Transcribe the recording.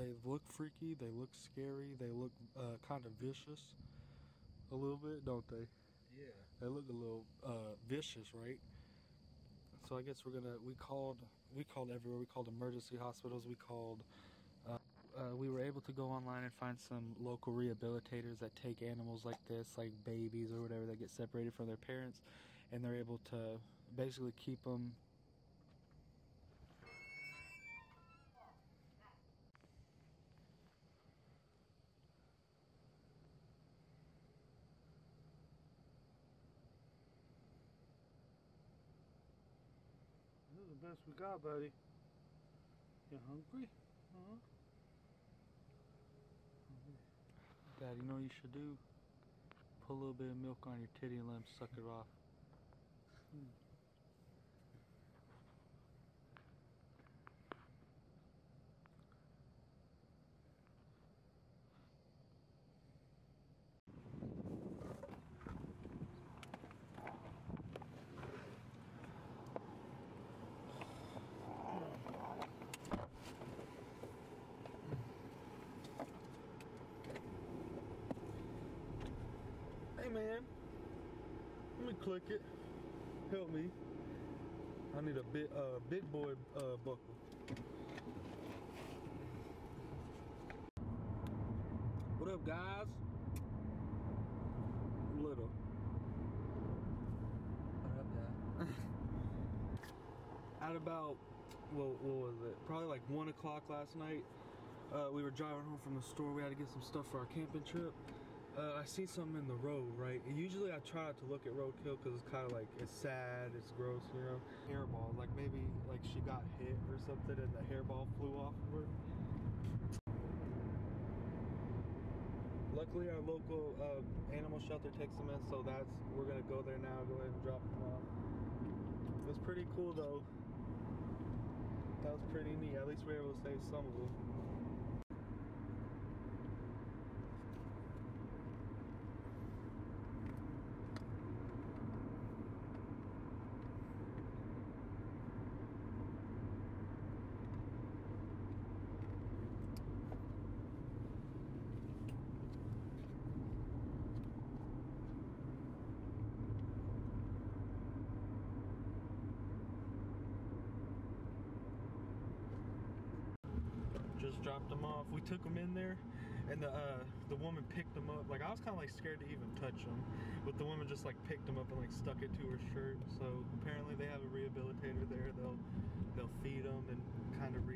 they look freaky, they look scary, they look uh, kind of vicious a little bit, don't they? Yeah. They look a little uh, vicious, right? So I guess we're gonna. We called. We called everywhere. We called emergency hospitals. We called. Uh, uh, we were able to go online and find some local rehabilitators that take animals like this, like babies or whatever, that get separated from their parents, and they're able to basically keep them the best we got, buddy. You hungry? Huh? Dad, you know what you should do? Put a little bit of milk on your titty and let him suck it off. Hey man, let me click it. Help me. I need a big, uh, big boy uh, buckle. What up, guys? Little. What up, Dad? At about, well, what was it? Probably like one o'clock last night. Uh, we were driving home from the store. We had to get some stuff for our camping trip. Uh, I see something in the road, right? Usually I try not to look at roadkill because it's kind of like, it's sad, it's gross, you know? Hairball, like maybe like she got hit or something and the hairball flew off of her. Luckily our local uh, animal shelter takes them in, so that's, we're gonna go there now, go ahead and drop them off. It was pretty cool though. That was pretty neat. At least we were able to save some of them. Just dropped them off. We took them in there, and the uh, the woman picked them up. Like I was kind of like scared to even touch them, but the woman just like picked them up and like stuck it to her shirt. So apparently they have a rehabilitator there. They'll they'll feed them and kind of